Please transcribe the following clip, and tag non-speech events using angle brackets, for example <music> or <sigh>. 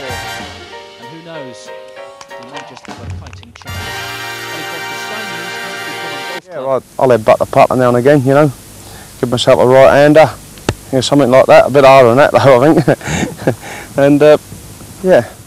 And who knows, just have a fighting chance. Yeah, right. I'll head back the putt now and again, you know. Give myself a right-hander, you know, something like that. A bit harder than that, though, I think. <laughs> and, uh, yeah.